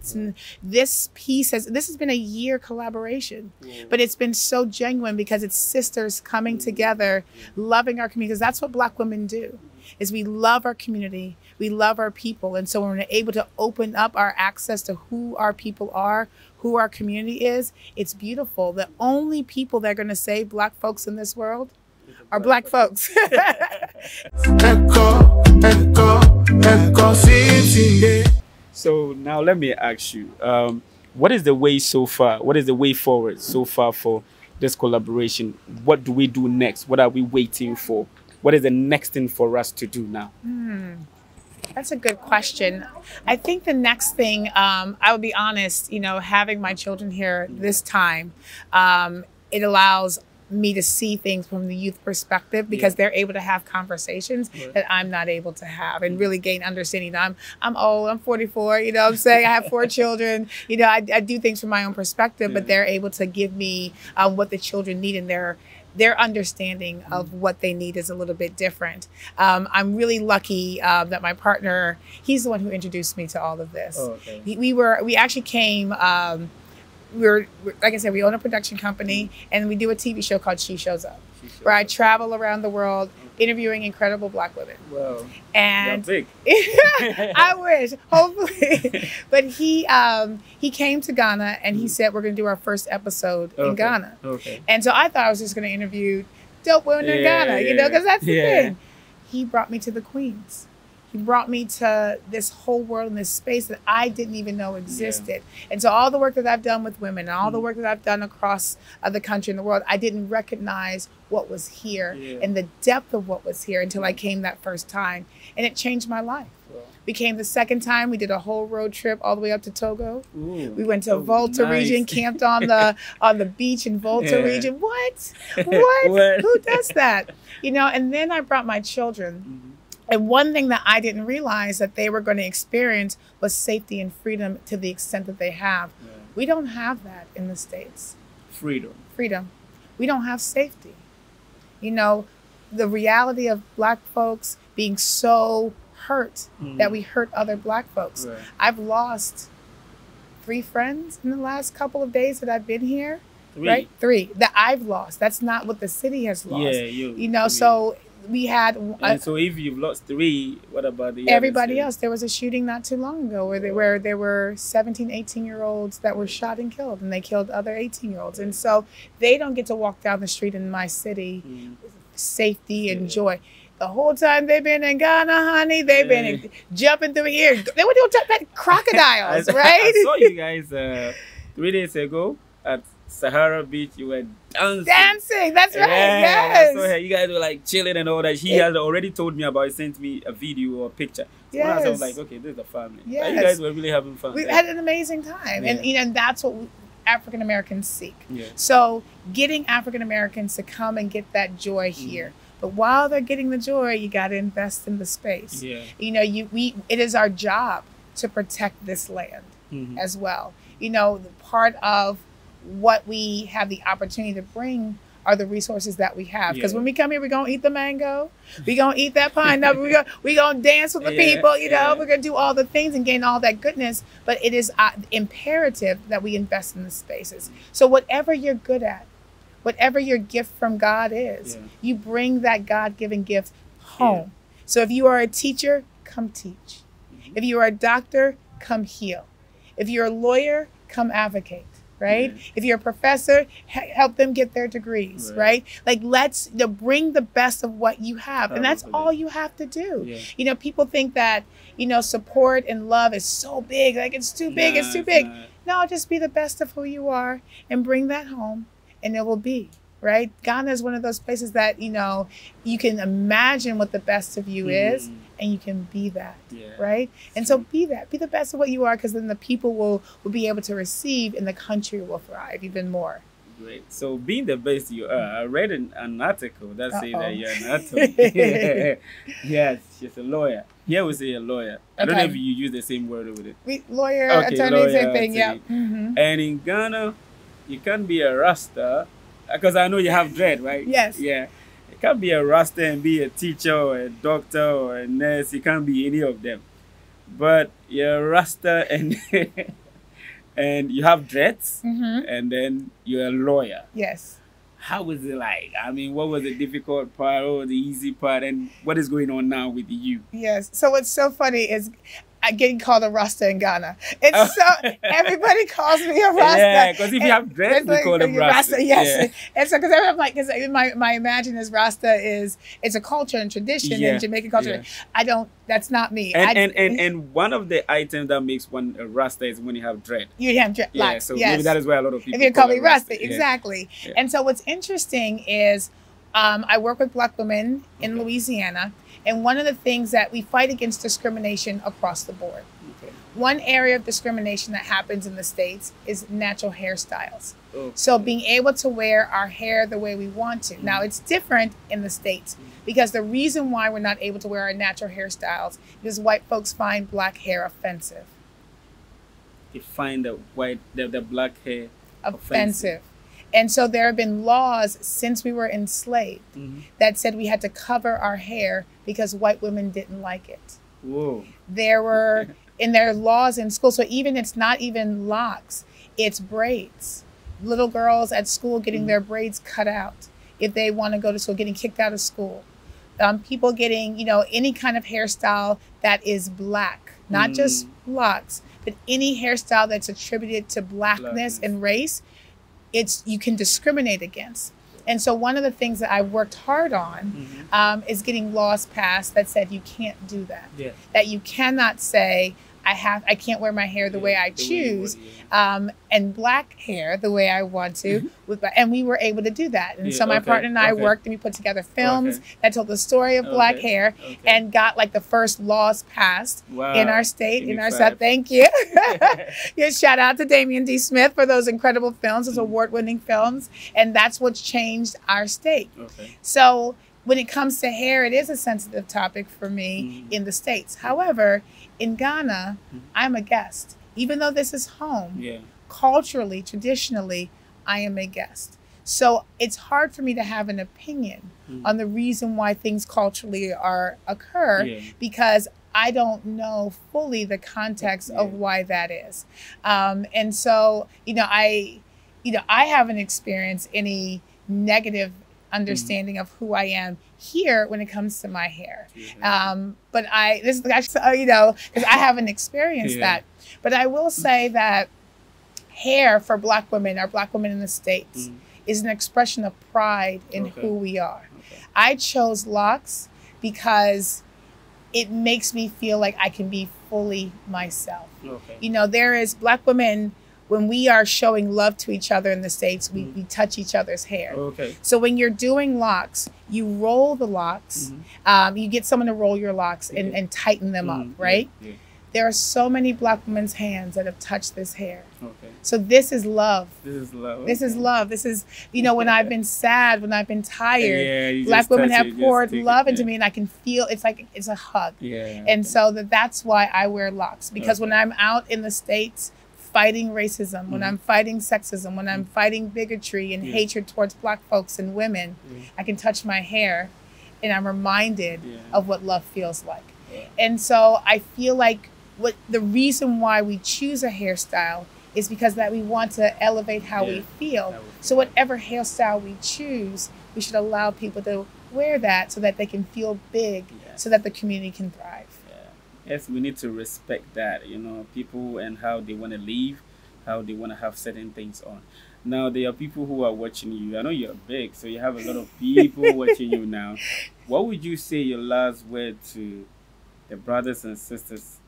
It's n- this piece has this has been a year collaboration, but it's been so genuine because it's sisters coming mm. together, loving our community. Because that's what Black women do, is we love our community, we love our people, and so when we're able to open up our access to who our people are, who our community is, it's beautiful. The only people that are going to save Black folks in this world are Black folks. So now let me ask you, um, what is the way so far? What is the way forward so far for this collaboration? What do we do next? What are we waiting for? What is the next thing for us to do now? That's a good question. I think the next thing, um, I will be honest, you know, having my children here this time, um, it allows me to see things from the youth perspective because they're able to have conversations that I'm not able to have and really gain understanding. I'm I'm old, I'm 44, you know what I'm saying? I have four children. You know, I, I do things from my own perspective, but they're able to give me um, what the children need in their their understanding of what they need is a little bit different. Um, I'm really lucky um, that my partner, he's the one who introduced me to all of this. Oh, okay. we, we were, we actually came, um, were, like I said, we own a production company and we do a TV show called She Shows Up, where I travel around the world interviewing incredible black women. Well, And. I wish, hopefully. but he um, he came to Ghana and he said we're going to do our first episode in Ghana. Okay. And so I thought I was just going to interview dope women in Yeah, Ghana, you know, because that's the thing. He brought me to the Queens. He brought me to this whole world and this space that I didn't even know existed. And so all the work that I've done with women and all Mm. the work that I've done across uh, the country and the world, I didn't recognize what was here Yeah. and the depth of what was here until I came that first time. And it changed my life. Well, We came the second time. We did a whole road trip all the way up to Togo. ooh. We went to Oh, Volta nice. region, camped on the on the beach in Volta Yeah. region. What? What? What? Who does that? You know, and then I brought my children. Mhm. And one thing that I didn't realize that they were going to experience was safety and freedom to the extent that they have. Yeah. We don't have that in the States. Freedom. Freedom. We don't have safety. You know, the reality of black folks being so hurt mm. that we hurt other black folks. Right. I've lost three friends in the last couple of days that I've been here. Three. Right? Three that I've lost. That's not what the city has lost. Yeah, you. You know, three. so we had uh, And so if you've lost three, what about the everybody else. There was a shooting not too long ago where they, where there were 17, 18 year olds that were shot and killed, and they killed other 18 year olds. And so they don't get to walk down the street in my city Mm. with safety and Yeah. joy. The whole time they've been in Ghana, honey, they've been Yeah. jumping through here. They were doing crocodiles, right? I saw you guys uh, three days ago at Sahara Beach. You were dancing. Dancing, that's right. Yeah, yes. her. You guys were like chilling and all that. He Yeah. had already told me about it, sent me a video or a picture. So when I was like, okay, this is a family. Like, Yes. you guys were really having fun. We there. had an amazing time, and you know, and that's what African Americans seek. yeah. So, getting African Americans to come and get that joy Mm-hmm. here, but while they're getting the joy, you got to invest in the space. Yeah. You know, you we it is our job to protect this land Mhm. as well. You know, the part of what we have the opportunity to bring are the resources that we have. Because Yeah. when we come here, we're gonna eat the mango, we're gonna eat that pineapple, we're gonna we gonna dance with the Yeah, people, you know, yeah. we're gonna do all the things and gain all that goodness. But it is uh, imperative that we invest in the spaces. So whatever you're good at, whatever your gift from God is, you bring that God given gift home. So if you are a teacher, come teach. Mm-hmm. If you are a doctor, come heal. If you're a lawyer, come advocate. Right? Yeah. If you're a professor, he- help them get their degrees. Right. Right? Like let's you know, bring the best of what you have, and that's all you have to do. Yeah. You know, people think that you know support and love is so big, like it's too big, Nah, it's too big. not. No, just be the best of who you are and bring that home, and it will be right. Ghana is one of those places that you know you can imagine what the best of you is, Mhm. and you can be that Yeah. right. And so be that, be the best of what you are, because then the people will will be able to receive, and the country will thrive even more. Great. So being the best you are, I read an, an article that says Uh-oh. that you're an attorney. yes, she's a lawyer. Yeah, we say a lawyer. I don't know if you use the same word with it. We, lawyer, Okay, attorney, lawyer, same thing. Yeah. attorney. hmm And in Ghana, you can't be a Rasta because I know you have dread, right? Yes. Yeah. You can't be a Rasta and be a teacher or a doctor or a nurse. You can't be any of them. But you're a Rasta and and you have dreads, hmm and then you're a lawyer. Yes. How was it like? I mean, what was the difficult part or the easy part, and what is going on now with you? Yes. So what's so funny is getting called a Rasta in Ghana. It's Oh. so everybody calls me a Rasta. Yeah, because if you have dreads, we call them Rasta. Yes. And so because I'm like, because my my imagine is Rasta is it's a culture and tradition Yeah, in Jamaican culture. yeah. I don't. That's not me. And, I, and, and and one of the items that makes one a Rasta is when you have dread. you have dreadlocks. Yeah, so yes. maybe that is why a lot of people if you call it me Rasta, Yeah. exactly. Yeah. And so what's interesting is um, I work with Black women in Okay. Louisiana, and one of the things that we fight against discrimination across the board. Okay. One area of discrimination that happens in the states is natural hairstyles. Oh. So being able to wear our hair the way we want to. Now it's different in the states mm-hmm. because the reason why we're not able to wear our natural hairstyles is white folks find black hair offensive. They find the white, the, the black hair. Offensive. And so there have been laws since we were enslaved Mhm. that said we had to cover our hair because white women didn't like it. Whoa. There were in their laws in school. So even it's not even locks, it's braids. Little girls at school getting their braids cut out if they want to go to school, getting kicked out of school. Um, people getting, you know, any kind of hairstyle that is black, not just locks, but any hairstyle that's attributed to blackness, Blackness. and race, it's you can discriminate against. And so one of the things that I worked hard on Mhm. um, is getting laws passed that said you can't do that Yeah. that you cannot say I have I can't wear my hair the way I The way you choose want it, yeah. um, and black hair the way I want to with and we were able to do that and Mm-hmm. Yeah, so my okay, partner and I okay. work and we put together films Okay. that told the story of black hair and got like the first laws passed Wow. in our state Give in our state thank you yeah shout out to Damian D Smith for those incredible films those Mm. award-winning films and that's what's changed our state Okay. so when it comes to hair, it is a sensitive topic for me Mhm. in the States. However, in Ghana, Mhm. I'm a guest. Even though this is home, Yeah. culturally, traditionally, I am a guest. So it's hard for me to have an opinion Mhm. on the reason why things culturally are occur Yeah. because I don't know fully the context of why that is. Um, and so, you know, I, you know, I haven't experienced any negative understanding of who I am here when it comes to my hair. Yeah. Um, but I, this is actually, uh, you know, because I haven't experienced Yeah. that. But I will say that hair for Black women, or Black women in the States, Mhm. is an expression of pride in Okay. who we are. Okay. I chose locks because it makes me feel like I can be fully myself. Okay. You know, there is black women when we are showing love to each other in the states, we, Mhm. we touch each other's hair. Okay. So when you're doing locks, you roll the locks. Mhm. Um, you get someone to roll your locks and, Yeah. and tighten them Mhm. up, right? Yeah. There are so many black women's hands that have touched this hair. Okay. So this is love. This is love. This is love. This is, you know, when I've been sad, when I've been tired, Yeah, black women have it, poured take it, love into me and I can feel it's like it's a hug. Yeah. And so that that's why I wear locks because when I'm out in the states fighting racism, when Mhm. I'm fighting sexism, when I'm fighting bigotry and Yeah. hatred towards black folks and women, Yeah. I can touch my hair and I'm reminded Yeah. of what love feels like. And so I feel like what the reason why we choose a hairstyle is because that we want to elevate how we feel. So whatever hairstyle we choose, we should allow people to wear that so that they can feel big, so that the community can thrive. Yes, we need to respect that, you know, people and how they want to live, how they want to have certain things on. Now, there are people who are watching you. I know you're big, so you have a lot of people watching you now. What would you say your last word to the brothers and sisters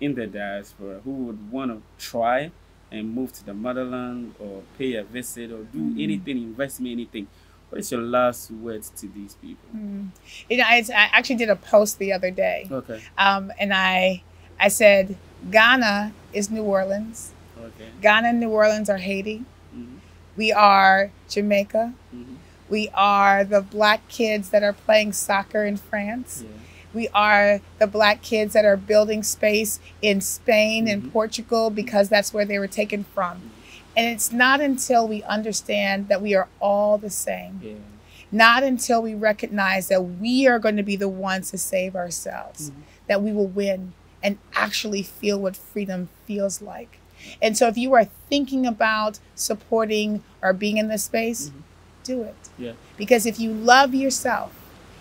in the diaspora who would want to try and move to the motherland or pay a visit or do Mhm. anything, invest in anything? What is your last words to these people? Mm. You know, I, I actually did a post the other day, Okay, um, and I I said Ghana is New Orleans. okay. Ghana and New Orleans are Haiti. Mhm, We are Jamaica. mhm. We are the black kids that are playing soccer in France. Yeah. We are the black kids that are building space in Spain and Mhm. Portugal because that's where they were taken from. And it's not until we understand that we are all the same, Yeah. not until we recognize that we are going to be the ones to save ourselves, Mhm. that we will win and actually feel what freedom feels like. And so if you are thinking about supporting or being in this space, do it. Yeah. Because if you love yourself,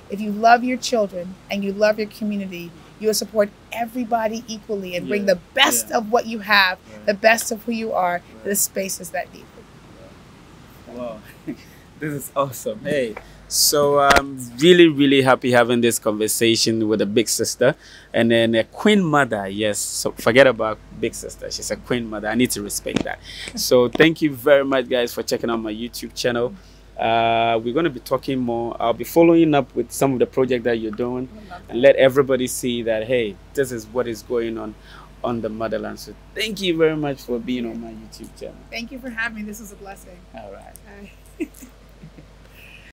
if you love your children and you love your community, you will support everybody equally and bring the best Yeah. of what you have, Right. the best of who you are to the spaces that need it. Wow, this is awesome. Hey, so I'm really, really happy having this conversation with a big sister and then a queen mother. Yes, so forget about big sister. She's a queen mother. I need to respect that. So thank you very much, guys, for checking out my YouTube channel. Uh, we're going to be talking more. I'll be following up with some of the project that you're doing and let everybody see that hey, this is what is going on on the motherland. So thank you very much for being on my YouTube channel. Thank you for having me. This was a blessing. All right. Bye.